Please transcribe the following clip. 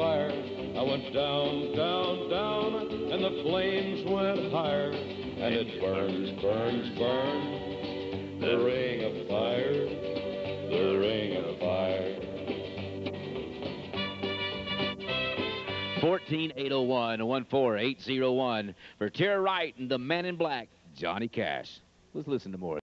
fire. I went down, down, down, and the flames went higher. And it burns, burns, burns, the ring of fire, the ring of fire. 14801 14801 for Tara Wright and the Man in Black, Johnny Cash. Let's listen to more.